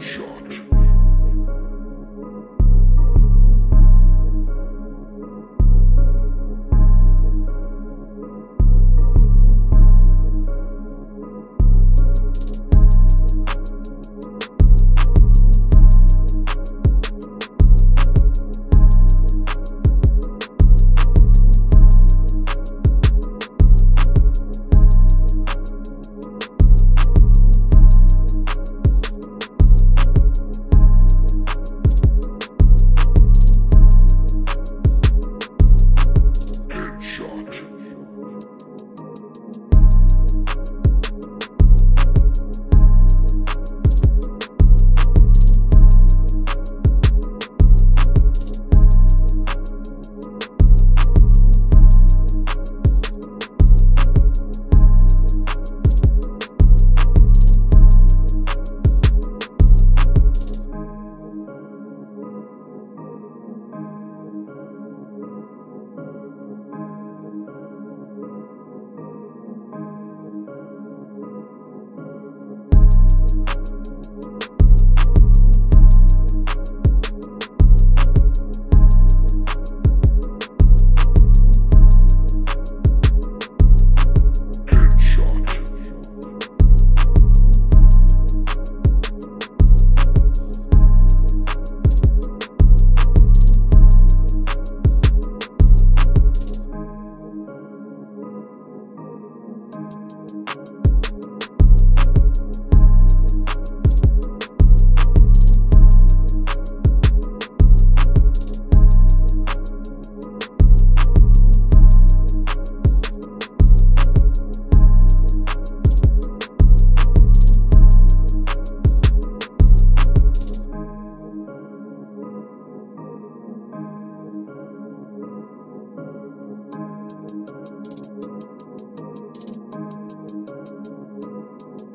shot.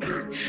Yeah.